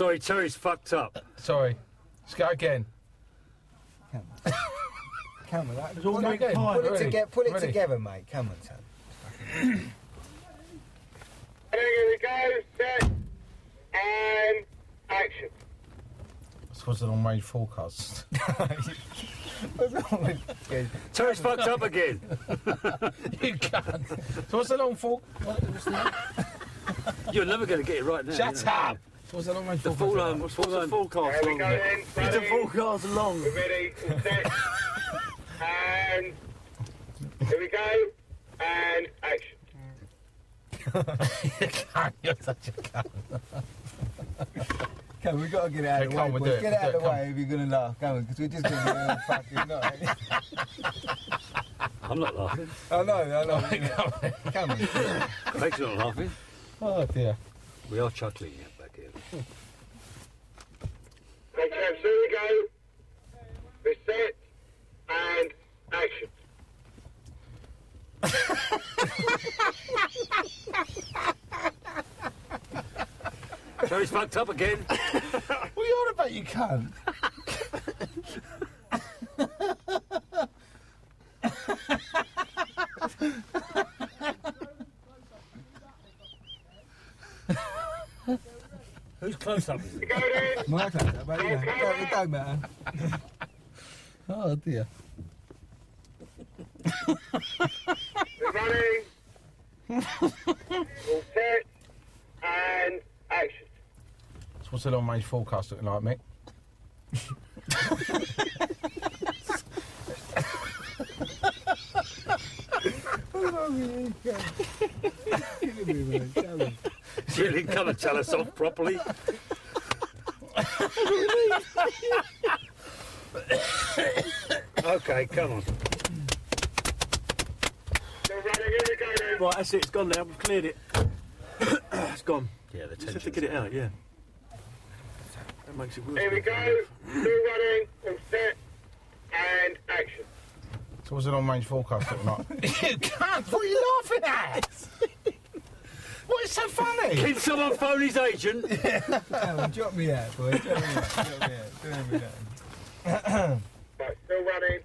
Sorry, Terry's fucked up. Sorry. Let's go again. Come on, like, all pull, make it, fine. pull it, Ready? together, pull it Ready? together, mate. Come on, son. Here we go, set, and action. This was a long range forecast. Terry's fucked up again. you can't. So what's the long for? You're never going to get it right now. Shut up! So what's the long range The forecast? full um, what's the forecast There we long? go then, Is the forecast long? We're ready, all set, and here we go, and action. you can't, you're such a cunt. Come on, we got to get it out of the way. on, boys. do it, Get it out do of it, the come. way if you're going to laugh. Come on, because we're just going to be all fucking night. I'm not laughing. I know, I know. Come on. Makes you not laughing. Oh dear. We are chuckling yeah, back here. Okay, chaps, here we go. We're and action. Terry's fucked up again. What are you on about, you cunt? Who's close up? Here we go then. My close up, but yeah, it don't- it don't matter. Oh dear. We're running. all set, and action. So what's the long range forecast looking like, Mick? You didn't come and tell us off properly. okay, come on. Still running, here we go then. Right, that's it. It's gone now. We've cleared it. it's gone. Yeah, the Just have to get it out. Yeah. That makes it worse. Here we go. Still running, all set, and action. So what's the long range forecast looking like? you cunt! What are you laughing at? what is so funny? Can someone phone his agent? Come on, drop me out, boy. Drop me out. Drop me out. Drop me out. Right, still running.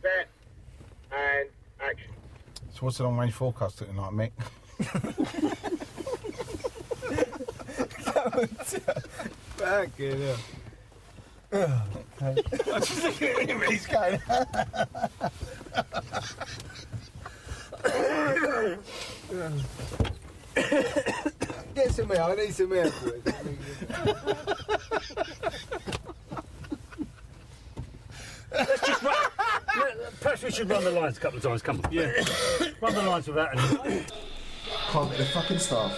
Set, and action. So what's the long range forecast looking like, Mick? Fucking hell. I just look at him and he's going. Get some air. I need some air, boys. Let's just run. Perhaps we should run the lines a couple of times. Come on. Yeah. run the lines without any. Can't get the fucking staff.